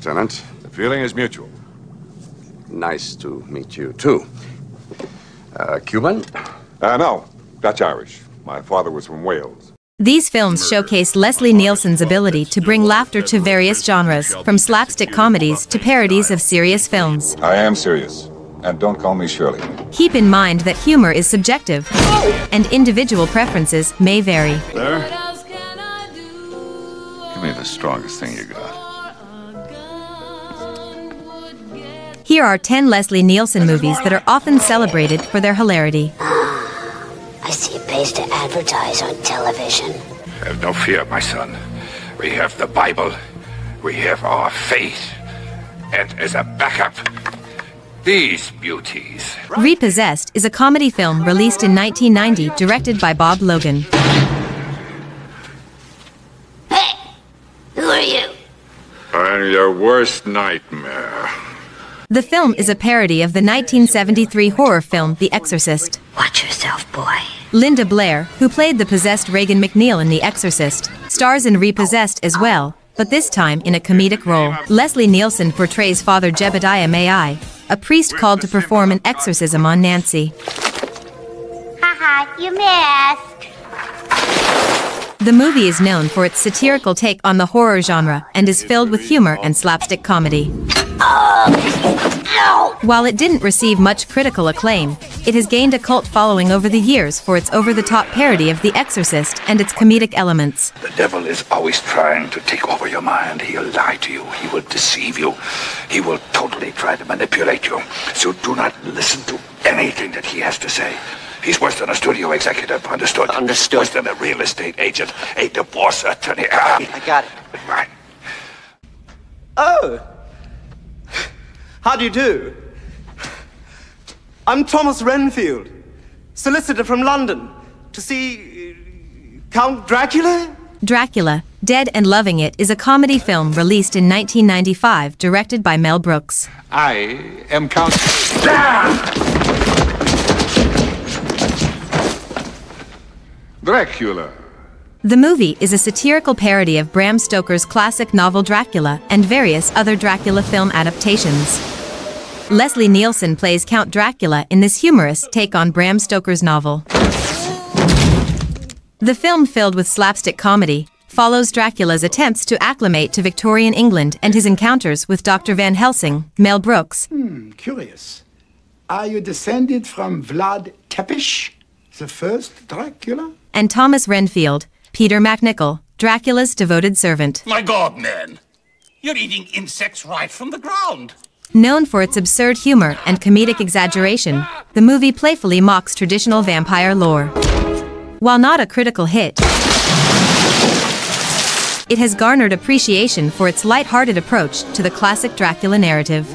Lieutenant. The feeling is mutual. Nice to meet you, too. Uh, Cuban? Uh, no, Dutch Irish. My father was from Wales. These films showcase Leslie Nielsen's ability to bring laughter to various genres, from slapstick comedies to parodies of serious films. I am serious. And don't call me Shirley. Keep in mind that humor is subjective, and individual preferences may vary. There. Give me the strongest thing you got. Here are 10 Leslie Nielsen movies that are often celebrated for their hilarity. I see it pays to advertise on television. Have no fear, my son. We have the Bible. We have our faith. And as a backup, these beauties. Repossessed is a comedy film released in 1990 directed by Bob Logan. Hey! Who are you? I'm your worst nightmare. The film is a parody of the 1973 horror film The Exorcist. Watch yourself, boy. Linda Blair, who played the possessed Regan McNeil in The Exorcist, stars in Repossessed as well, but this time in a comedic role. Leslie Nielsen portrays Father Jebediah Mai, a priest called to perform an exorcism on Nancy. Haha, you missed. The movie is known for its satirical take on the horror genre and is filled with humor and slapstick comedy. While it didn't receive much critical acclaim, it has gained a cult following over the years for its over-the-top parody of The Exorcist and its comedic elements. The devil is always trying to take over your mind. He'll lie to you. He will deceive you. He will totally try to manipulate you. So do not listen to anything that he has to say. He's worse than a studio executive, understood? Understood. Worse than a real estate agent, a divorce attorney. Ah. I got it. Right. Oh! How do you do? I'm Thomas Renfield, solicitor from London, to see uh, Count Dracula? Dracula, Dead and Loving It is a comedy film released in 1995 directed by Mel Brooks. I am Count. Dracula. The movie is a satirical parody of Bram Stoker's classic novel Dracula and various other Dracula film adaptations. Leslie Nielsen plays Count Dracula in this humorous take on Bram Stoker's novel. The film, filled with slapstick comedy, follows Dracula's attempts to acclimate to Victorian England and his encounters with Dr. Van Helsing, Mel Brooks, Hmm, curious. Are you descended from Vlad Tepish, the first Dracula? and Thomas Renfield, Peter MacNicol, Dracula's devoted servant. My God, man! You're eating insects right from the ground. Known for its absurd humor and comedic exaggeration, the movie playfully mocks traditional vampire lore. While not a critical hit, it has garnered appreciation for its light-hearted approach to the classic Dracula narrative.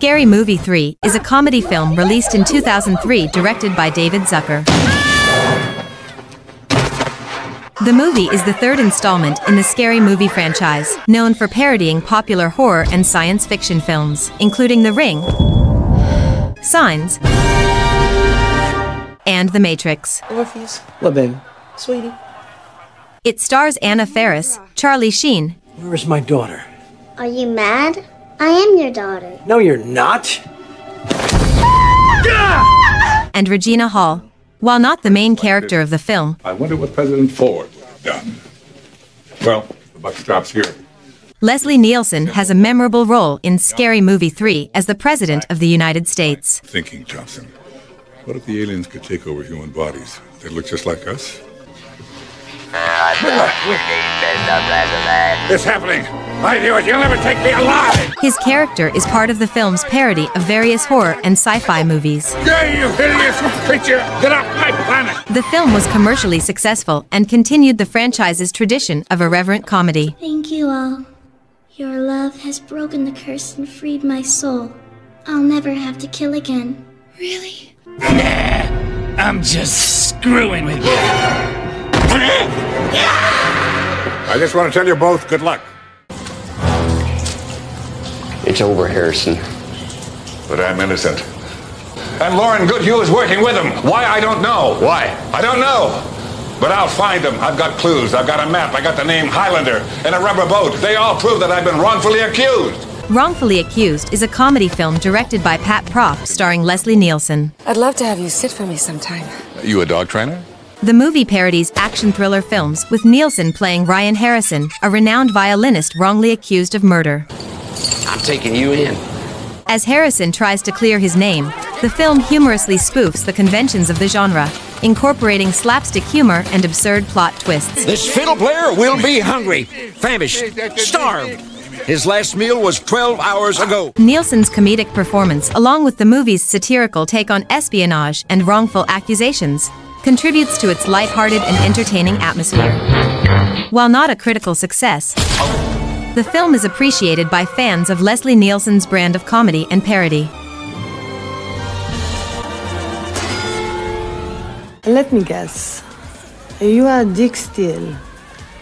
Scary Movie 3 is a comedy film released in 2003 directed by David Zucker. The movie is the third installment in the Scary Movie franchise, known for parodying popular horror and science fiction films, including The Ring, Signs, and The Matrix. Orpheus. What, baby? Sweetie. It stars Anna Faris, Charlie Sheen, Where is my daughter? Are you mad? I am your daughter. No, you're not. and Regina Hall. While not the main character of the film, I wonder what President Ford would have done. Well, the buck stops here. Leslie Nielsen has a memorable role in Scary Movie 3 as the President of the United States. Thinking, Johnson. What if the aliens could take over human bodies? They look just like us? It's happening! I knew it! You'll never take me alive! His character is part of the film's parody of various horror and sci-fi movies. Hey, you hideous creature! Get off my planet! The film was commercially successful and continued the franchise's tradition of irreverent comedy. Thank you all. Your love has broken the curse and freed my soul. I'll never have to kill again. Really? Nah, I'm just screwing with you. I just want to tell you both good luck. It's over, Harrison. But I'm innocent. And Lauren Goodhue is working with him. Why, I don't know. Why? I don't know. But I'll find them. I've got clues. I've got a map. I got the name Highlander and a rubber boat. They all prove that I've been wrongfully accused. Wrongfully Accused is a comedy film directed by Pat Proft starring Leslie Nielsen. I'd love to have you sit for me sometime. You a dog trainer? The movie parodies action thriller films with Nielsen playing Ryan Harrison, a renowned violinist wrongly accused of murder. I'm taking you in. As Harrison tries to clear his name, the film humorously spoofs the conventions of the genre, incorporating slapstick humor and absurd plot twists. This fiddle player will be hungry, famished, starved. His last meal was 12 hours ago. Nielsen's comedic performance, along with the movie's satirical take on espionage and wrongful accusations, contributes to its lighthearted and entertaining atmosphere. While not a critical success, the film is appreciated by fans of Leslie Nielsen's brand of comedy and parody. Let me guess. You are Dick Steele,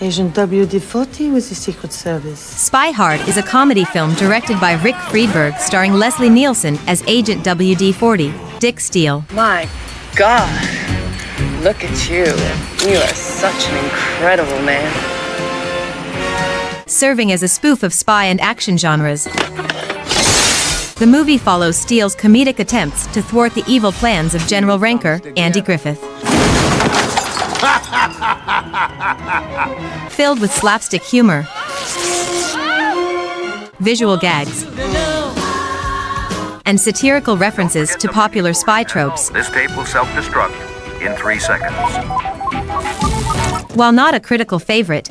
Agent WD-40 with the Secret Service. Spy Hard is a comedy film directed by Rick Friedberg starring Leslie Nielsen as Agent WD-40, Dick Steele. My God. Look at you. You are such an incredible man. Serving as a spoof of spy and action genres. The movie follows Steele's comedic attempts to thwart the evil plans of General Rancor, Andy Griffith. Filled with slapstick humor, visual gags, and satirical references to popular spy tropes. This tape will self-destruct in three seconds. While not a critical favorite,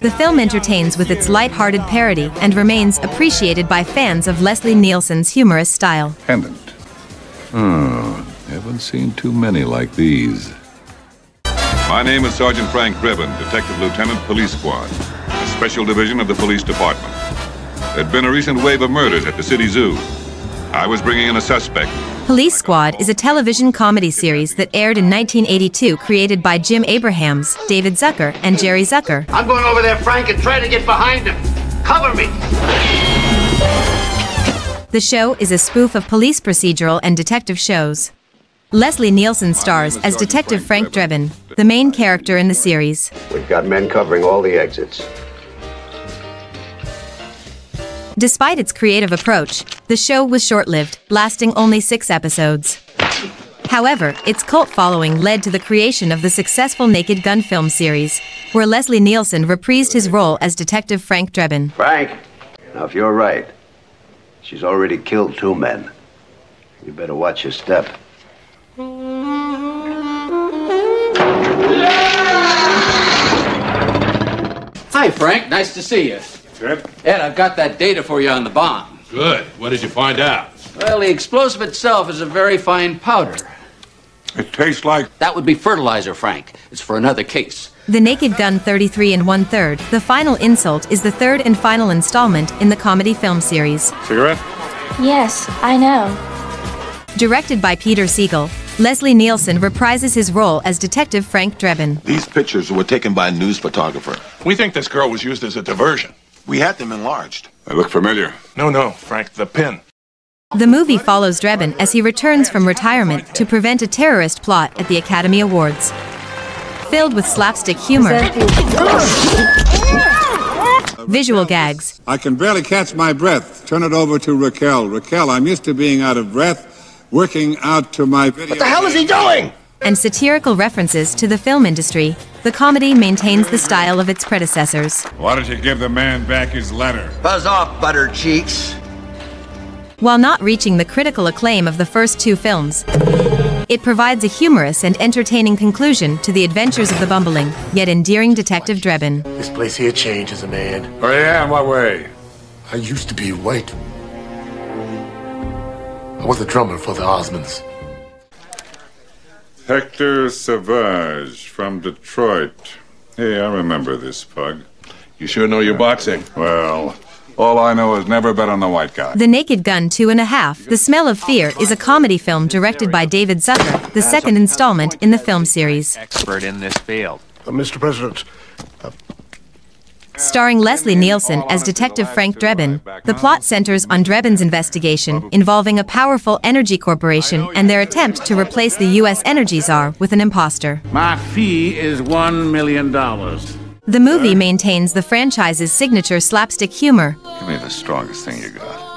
the film entertains with its light-hearted parody and remains appreciated by fans of Leslie Nielsen's humorous style. Pendant. Hmm. Haven't seen too many like these. My name is Sergeant Frank Drebin, Detective Lieutenant, Police Squad, a special division of the police department. There'd been a recent wave of murders at the city zoo. I was bringing in a suspect. Police Squad is a television comedy series that aired in 1982 created by Jim Abrahams, David Zucker, and Jerry Zucker. I'm going over there, Frank, and try to get behind him. Cover me. The show is a spoof of police procedural and detective shows. Leslie Nielsen stars as Detective Frank Drebin, the main character in the series. We've got men covering all the exits. Despite its creative approach, the show was short-lived, lasting only six episodes. However, its cult following led to the creation of the successful Naked Gun film series, where Leslie Nielsen reprised his role as Detective Frank Drebin. Frank, now if you're right, she's already killed two men. You better watch your step. Hi, Frank. Nice to see you. Ed? Ed, I've got that data for you on the bomb. Good. What did you find out? Well, the explosive itself is a very fine powder. It tastes like. That would be fertilizer, Frank. It's for another case. The Naked Gun 33 and one third, The Final Insult is the third and final installment in the comedy film series. Cigarette? Yes, I know. Directed by Peter Segal, Leslie Nielsen reprises his role as Detective Frank Drebin. These pictures were taken by a news photographer. We think this girl was used as a diversion. We had them enlarged. They look familiar. No, no, Frank, the pin. The movie follows Drebin as he returns from retirement to prevent a terrorist plot at the Academy Awards. Filled with slapstick humor, visual gags, I can barely catch my breath. Turn it over to Raquel. Raquel, I'm used to being out of breath, working out to my video. What the hell is he doing? And satirical references to the film industry, the comedy maintains the style of its predecessors. Why don't you give the man back his letter? Buzz off, butter cheeks. While not reaching the critical acclaim of the first two films, it provides a humorous and entertaining conclusion to the adventures of the bumbling, yet endearing Detective Drebin. This place here changes a man. Oh, yeah? In what way? I used to be white. I was a drummer for the Osmonds. Hector Savage from Detroit. Hey, I remember this pug. You sure know your boxing? Well, All I know is never bet on the white guy. The Naked Gun Two and a Half, The Smell of Fear is a comedy film directed by David Zucker, the second installment in the film series. Expert in this field. Uh, Mr. President, Starring Leslie Nielsen as Detective Frank Drebin, the plot centers on Drebin's investigation involving a powerful energy corporation and their attempt to replace the U.S. energy czar with an imposter. My fee is one million dollars. The movie maintains the franchise's signature slapstick humor. Give me the strongest thing you got.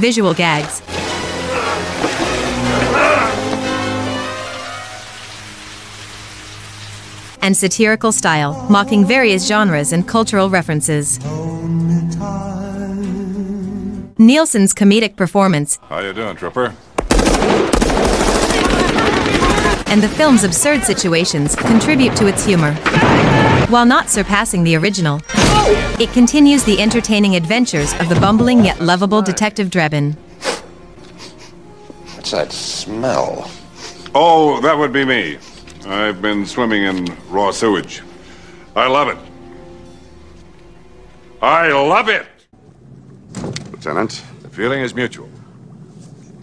visual gags, and satirical style, mocking various genres and cultural references. Nielsen's comedic performance How you doing, Trooper? and the film's absurd situations contribute to its humor. While not surpassing the original, it continues the entertaining adventures of the bumbling yet lovable Detective Drebin. What's that smell? Oh, that would be me. I've been swimming in raw sewage. I love it. I love it! Lieutenant, The feeling is mutual.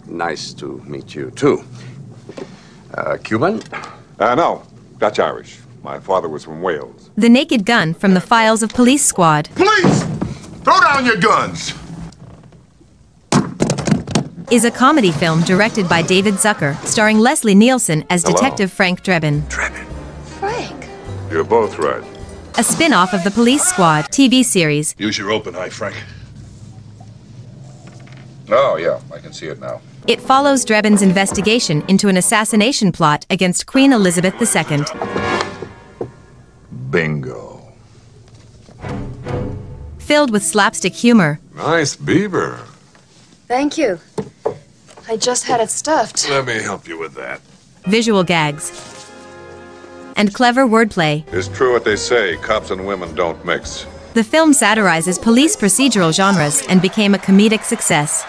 nice to meet you, too. Uh, Cuban? Uh, no, Dutch Irish. My father was from Wales. The Naked Gun from the Files of Police Squad Police! Throw down your guns! Is a comedy film directed by David Zucker, starring Leslie Nielsen as Hello. Detective Frank Drebin. Drebin. Frank. You're both right. A spin off of the Police Squad TV series Use your open eye, Frank. Oh, yeah, I can see it now. It follows Drebin's investigation into an assassination plot against Queen Elizabeth II. Bingo. Filled with slapstick humor, Nice beaver. Thank you. I just had it stuffed. Let me help you with that. visual gags, and clever wordplay, It's true what they say cops and women don't mix. the film satirizes police procedural genres and became a comedic success.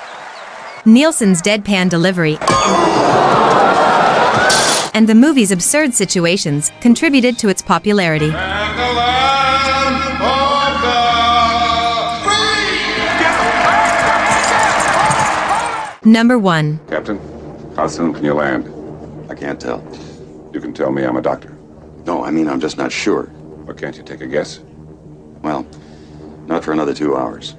Nielsen's deadpan delivery and the movie's absurd situations contributed to its popularity. Number 1. Captain, how soon can you land? I can't tell. You can tell me I'm a doctor. No, I mean, I'm just not sure. Or can't you take a guess? Well, not for another two hours.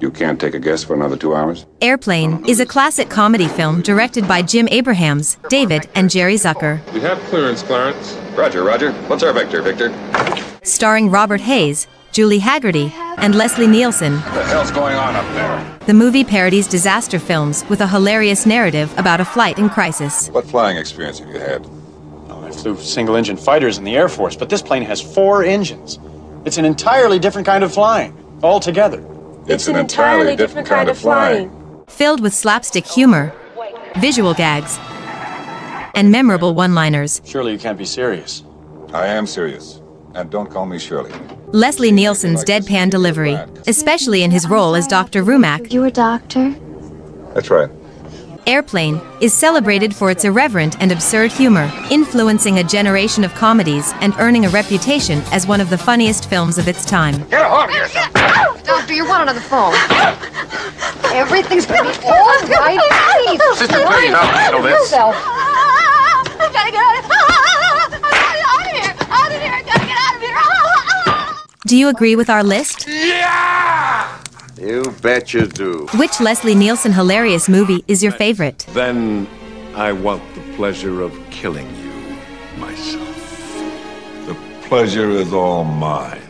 You can't take a guess for another two hours? Airplane is a classic comedy film directed by Jim Abrahams, David, and Jerry Zucker, We have clearance, Clarence. Roger, Roger. What's our vector, Victor? starring Robert Hays, Julie Hagerty, and Leslie Nielsen. What the hell's going on up there? The movie parodies disaster films with a hilarious narrative about a flight in crisis. What flying experience have you had? Oh, I flew single engine fighters in the Air Force, but this plane has four engines. It's an entirely different kind of flying, altogether. It's, an, entirely, different, kind, of flying. Filled with slapstick humor, visual gags, and memorable one liners. Surely you can't be serious. I am serious. And don't call me Shirley. Leslie Nielsen's deadpan delivery, especially in his role as Dr. Rumack, You a doctor? That's right. Airplane, is celebrated for its irreverent and absurd humor, influencing a generation of comedies and earning a reputation as one of the funniest films of its time. Get a hold of yourself. Doctor, you're one on the phone. Everything's gonna be all right. Please. Sister, please, I'll handle this. Yourself. I gotta get out of here! Out of here! Out of here! I gotta get out of here! Do you agree with our list? Yeah! You bet you do. Which Leslie Nielsen hilarious movie is your favorite? Then I want the pleasure of killing you myself. The pleasure is all mine.